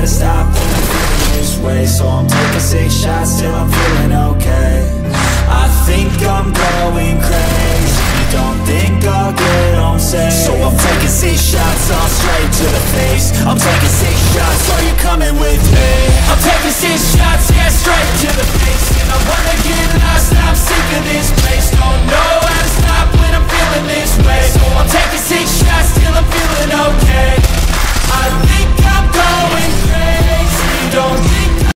to stop when I'm this way. So I'm taking six shots till I'm feeling okay. I think I'm going crazy. You Don't think I'll get home safe. So I'm taking six shots, all straight to the face. I'm taking six shots, are you coming with me? I'm taking six shots,